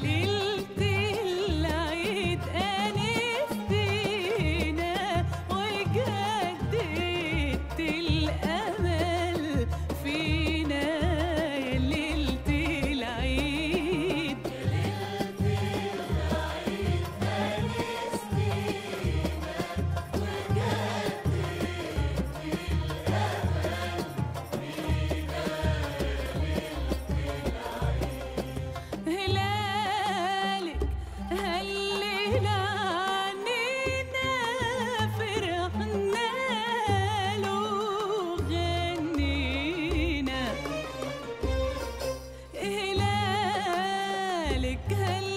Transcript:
feliz. هلالك هلل